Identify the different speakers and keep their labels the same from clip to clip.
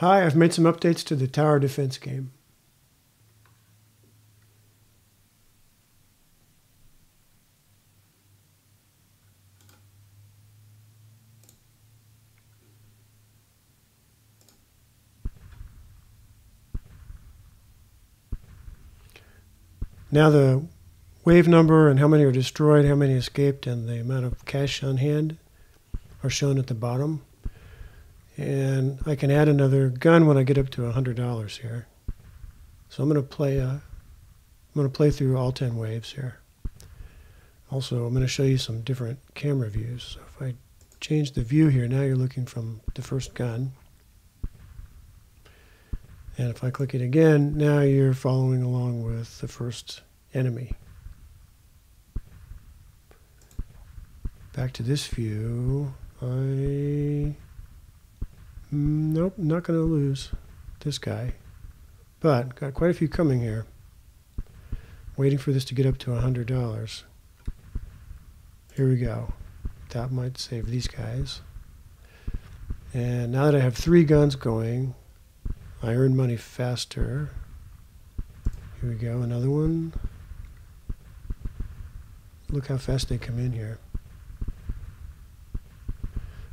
Speaker 1: Hi, I've made some updates to the tower defense game. Now the wave number and how many are destroyed, how many escaped, and the amount of cash on hand are shown at the bottom. And I can add another gun when I get up to $100 here. So I'm going to play uh, I'm going to play through all 10 waves here. Also, I'm going to show you some different camera views. So if I change the view here, now you're looking from the first gun. And if I click it again, now you're following along with the first enemy. Back to this view, I... Nope, not going to lose this guy. But got quite a few coming here. Waiting for this to get up to $100. Here we go. That might save these guys. And now that I have three guns going, I earn money faster. Here we go, another one. Look how fast they come in here.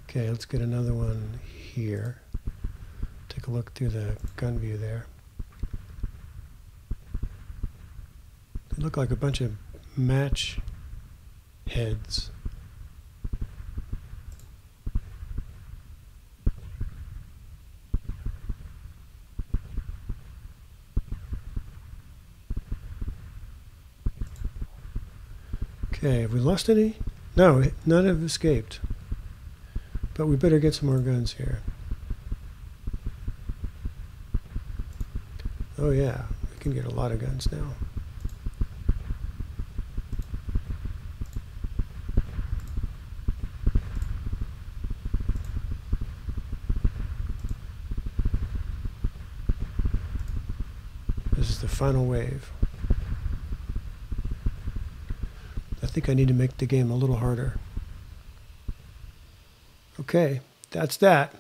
Speaker 1: Okay, let's get another one here. Take a look through the gun view there. They look like a bunch of match heads. Okay, have we lost any? No, none have escaped. But we better get some more guns here. Oh yeah, we can get a lot of guns now. This is the final wave. I think I need to make the game a little harder. Okay, that's that.